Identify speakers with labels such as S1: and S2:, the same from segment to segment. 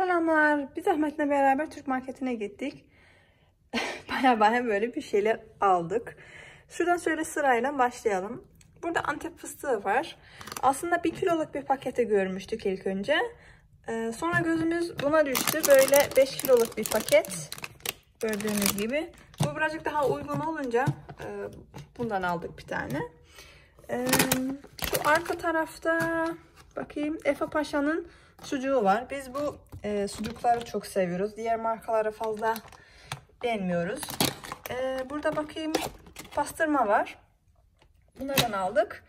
S1: Selamlar. Biz Ahmet'le beraber Türk marketine gittik. baya baya böyle bir şeyler aldık. Şuradan şöyle sırayla başlayalım. Burada antep fıstığı var. Aslında bir kiloluk bir paketi görmüştük ilk önce. Ee, sonra gözümüz buna düştü. Böyle 5 kiloluk bir paket. Gördüğünüz gibi. Bu birazcık daha uygun olunca e, bundan aldık bir tane. Ee, şu arka tarafta bakayım Efe Paşa'nın sucuğu var. Biz bu e, sucukları çok seviyoruz. Diğer markaları fazla beğenmiyoruz. E, burada bakayım pastırma var. Bunlardan aldık.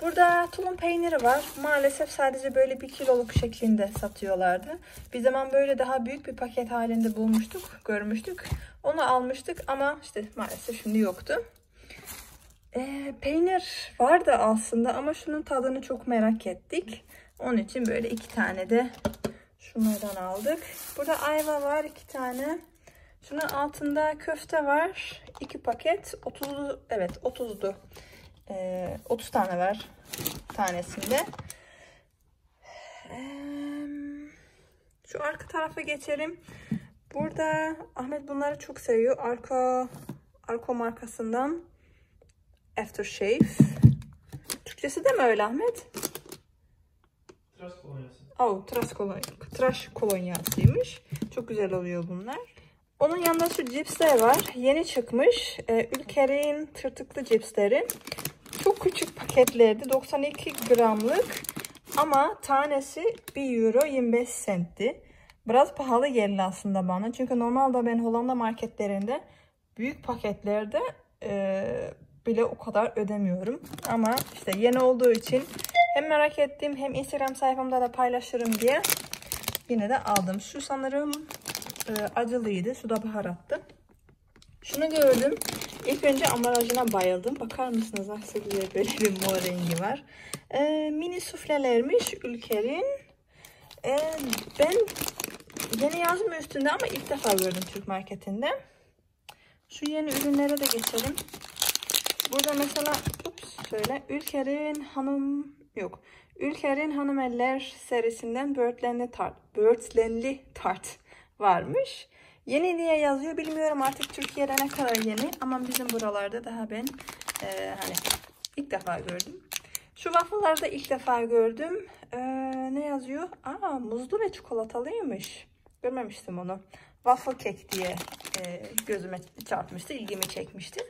S1: Burada tulum peyniri var. Maalesef sadece böyle bir kiloluk şeklinde satıyorlardı. Bir zaman böyle daha büyük bir paket halinde bulmuştuk, görmüştük. Onu almıştık ama işte maalesef şimdi yoktu. E, peynir vardı aslında ama şunun tadını çok merak ettik. Onun için böyle iki tane de şunlardan aldık. Burada ayva var iki tane. Şunun altında köfte var. iki paket. 30 evet 30'du. Ee, 30 tane var tanesinde. Ee, şu arka tarafa geçelim. Burada Ahmet bunları çok seviyor. Arka Arko markasından Aftershave. Türkçesi de mi öyle Ahmet?
S2: Tıraş kolonyası.
S1: Oh, tıraş, kolonya, tıraş kolonyasıymış. Çok güzel oluyor bunlar. Onun yanında şu cipsler var. Yeni çıkmış. Ee, Ülker'in tırtıklı cipsleri. Çok küçük paketlerdi. 92 gramlık. Ama tanesi 1 euro 25 centti. Biraz pahalı geldi aslında bana. Çünkü normalde ben Hollanda marketlerinde büyük paketlerde e, bile o kadar ödemiyorum. Ama işte yeni olduğu için hem merak ettim hem Instagram sayfamda da paylaşırım diye yine de aldım. Şu sanırım e, acılıydı. Suda baharattı. Şunu gördüm. İlk önce ambalajına bayıldım. Bakar mısınız nasıl güzel böyle bir mor rengi var. E, mini suflelermiş Ülker'in. E, ben yeni yazmıyor üstünde ama ilk defa gördüm Türk marketinde. Şu yeni ürünlere de geçelim. Burada mesela ups, şöyle Ülker'in hanım yok. Ülker'in hanım eller serisinden böğürtlenli tart, böğürtlenli tart varmış. Yeni diye yazıyor. Bilmiyorum artık Türkiye'de ne kadar yeni ama bizim buralarda daha ben e, hani ilk defa gördüm. Şu waffle'ları da ilk defa gördüm. E, ne yazıyor? Aa muzlu ve çikolatalıymış. Görmemiştim onu. Waffle cake diye e, gözüme çarpmıştı. ilgimi çekmişti.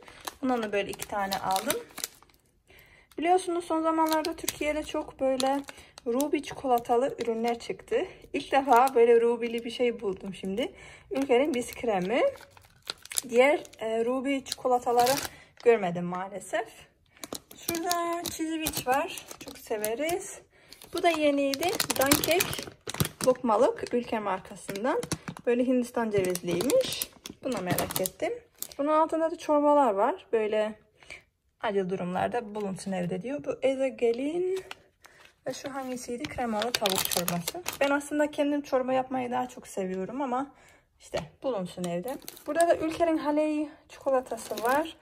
S1: Bundan da böyle iki tane aldım. Biliyorsunuz son zamanlarda Türkiye'de çok böyle Ruby çikolatalı ürünler çıktı. İlk defa böyle Ruby'li bir şey buldum şimdi. Ülkenin biz kremi. Diğer e, Ruby çikolataları görmedim maalesef. Şurada Cheesewich var. Çok severiz. Bu da yeniydi. Dankek lokmalık ülke markasından. Böyle Hindistan cevizliymiş. Bunu merak ettim. Bunun altında da çorbalar var. Böyle acil durumlarda bulunsun evde diyor. Bu Ezegel'in ve şu hangisiydi? Kremalı tavuk çorbası. Ben aslında kendim çorba yapmayı daha çok seviyorum ama işte bulunsun evde. Burada da Ülker'in Haley çikolatası var.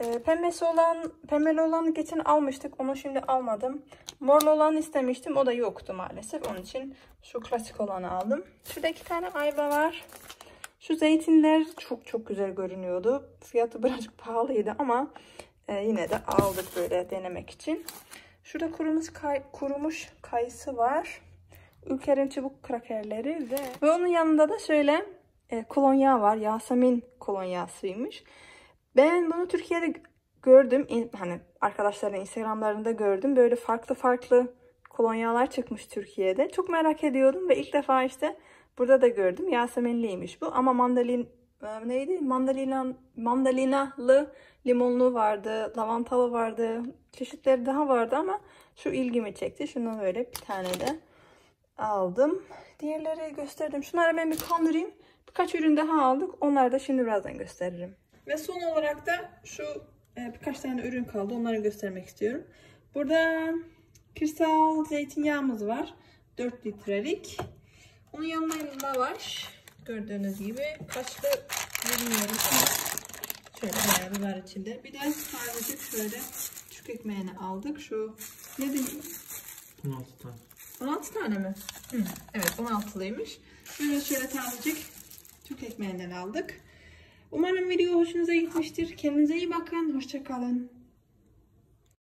S1: E, pembesi olan, pembeli olanı geçen almıştık. Onu şimdi almadım. Morlu olan istemiştim. O da yoktu maalesef. Onun için şu klasik olanı aldım. Şurada iki tane ayva var. Şu zeytinler çok çok güzel görünüyordu. Fiyatı birazcık pahalıydı ama e, yine de aldık böyle denemek için. Şurada kurumuş, kay, kurumuş kayısı var. Ülker'in çubuk krakerleri ve, ve onun yanında da şöyle e, kolonya var. Yasemin kolonyasıymış. Ben bunu Türkiye'de gördüm. Hani arkadaşların Instagramlarında gördüm. Böyle farklı farklı kolonyalar çıkmış Türkiye'de. Çok merak ediyordum ve ilk defa işte burada da gördüm. Yaseminliymiş bu ama mandalin e, neydi? Mandalina mandalinalı limonlu vardı, lavantalı vardı. Çeşitleri daha vardı ama şu ilgimi çekti. Şundan böyle bir tane de aldım. Diğerleri gösterdim. Şunları ben bir kandırayım. Birkaç ürün daha aldık. Onları da şimdi birazdan gösteririm. Ve son olarak da şu e, birkaç tane ürün kaldı. Onları göstermek istiyorum. Burada kristal zeytinyağımız var. 4 litrelik. Onun yanında lavaş. Gördüğünüz gibi kaçlı bilmiyorum ama şöyle bayağı var içinde. Bir de sadece şöyle küçük ekmeğini aldık. Şu ne diyeyim?
S2: 16 tane.
S1: 16 tane mi? Hı, evet 16'lıymış. Böyle şöyle tanecik Türk ekmeğinden aldık. Umarım video hoşunuza gitmiştir. Kendinize iyi bakın. Hoşçakalın.